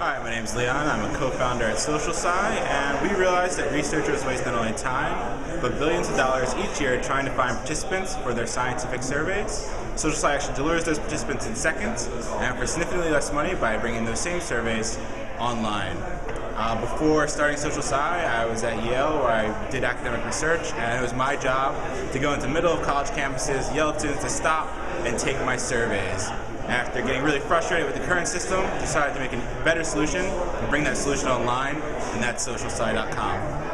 Hi, my name is Leon. I'm a co-founder at SocialSci, and we realized that researchers waste not only time, but billions of dollars each year trying to find participants for their scientific surveys. SocialSci actually delivers those participants in seconds, and for significantly less money by bringing those same surveys online. Uh, before starting SocialSci, I was at Yale where I did academic research, and it was my job to go into middle of college campuses, yell at to stop and take my surveys after getting really frustrated with the current system, decided to make a better solution and bring that solution online, and that's socialsci.com.